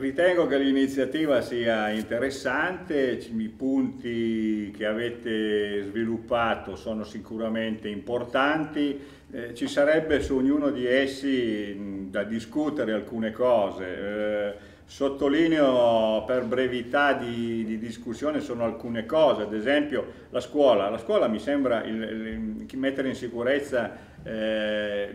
Ritengo che l'iniziativa sia interessante, i punti che avete sviluppato sono sicuramente importanti, eh, ci sarebbe su ognuno di essi da discutere alcune cose. Eh, sottolineo per brevità di, di, discussione sono alcune cose, ad esempio la scuola. La scuola mi sembra il, il, mettere in sicurezza eh,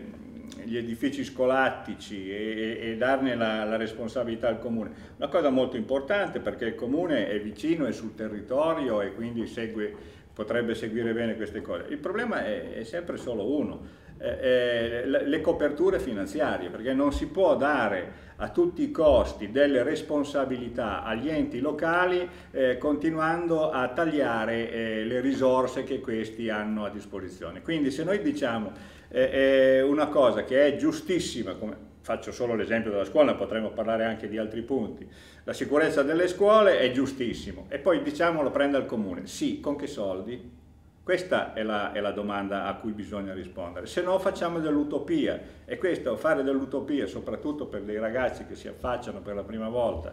gli edifici scolastici e, e darne la, la, responsabilità al comune. Una cosa molto importante perché il comune è vicino, è sul territorio e quindi segue, potrebbe seguire bene queste cose. Il problema è, è sempre solo uno, le coperture finanziarie, perché non si può dare a tutti i costi delle responsabilità agli enti locali eh, continuando a tagliare eh, le risorse che questi hanno a disposizione. Quindi se noi diciamo eh, una cosa che è giustissima, come faccio solo l'esempio della scuola, potremmo parlare anche di altri punti, la sicurezza delle scuole è giustissimo e poi diciamo lo prende il comune, sì, con che soldi? Questa è la, è la, domanda a cui bisogna rispondere, se no facciamo dell'utopia. E questo, fare dell'utopia, soprattutto per dei ragazzi che si affacciano per la prima volta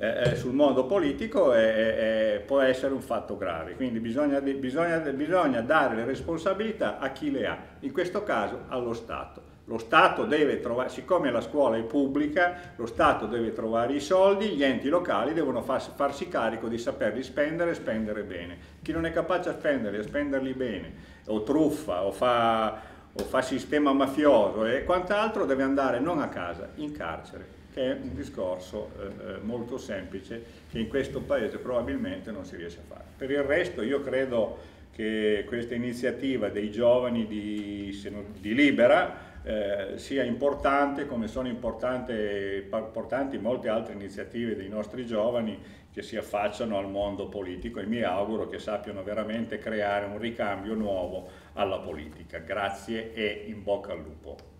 eh, sul mondo politico, è, è, può essere un fatto grave, quindi bisogna, bisogna, bisogna dare le responsabilità a chi le ha, in questo caso allo Stato. Lo Stato deve trovare, siccome la scuola è pubblica, lo Stato deve trovare i soldi, gli enti locali devono farsi carico di saperli spendere e spendere bene. Chi non è capace a spenderli, a spenderli bene, o truffa, o fa, o fa sistema mafioso e quant'altro, deve andare non a casa, in carcere che è un discorso eh, eh molto semplice che in questo paese probabilmente non si riesce a fare. Per il resto io credo che questa iniziativa dei giovani di, di Libera eh, sia importante come sono importanti molte altre iniziative dei nostri giovani che si affacciano al mondo politico e mi auguro che sappiano veramente creare un ricambio nuovo alla politica. Grazie e in bocca al lupo.